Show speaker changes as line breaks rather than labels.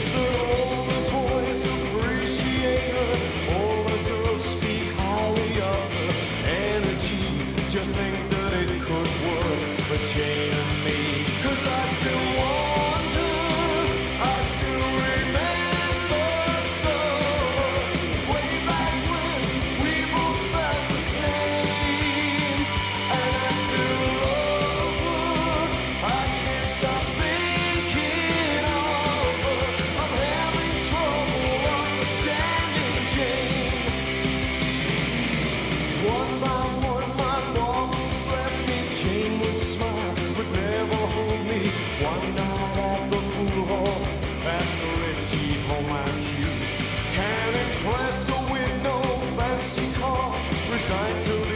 It's the trying to